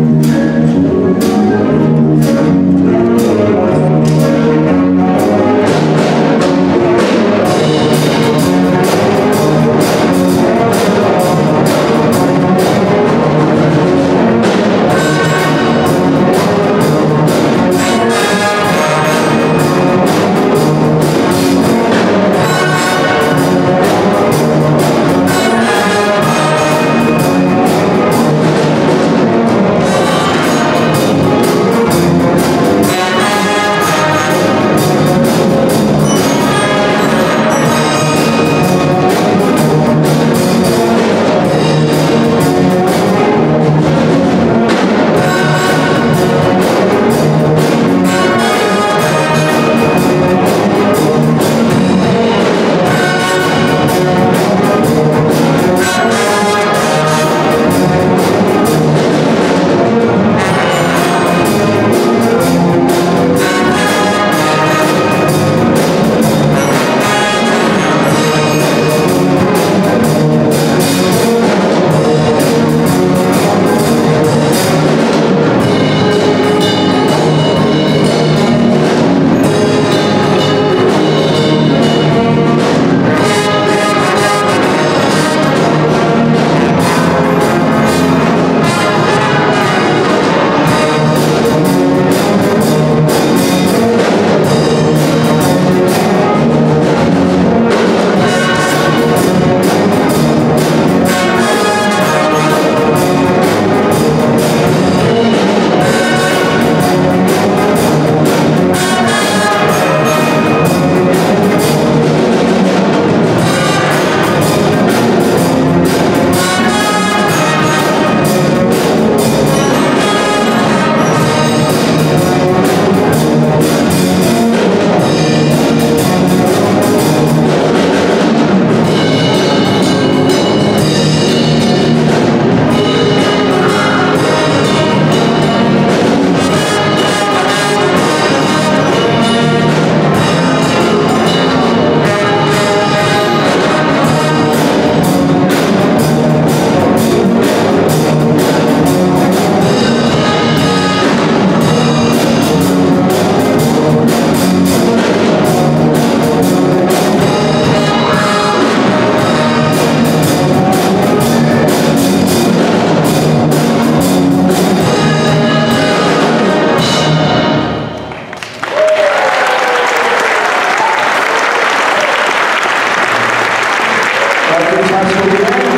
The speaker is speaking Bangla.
Thank you. Gracias.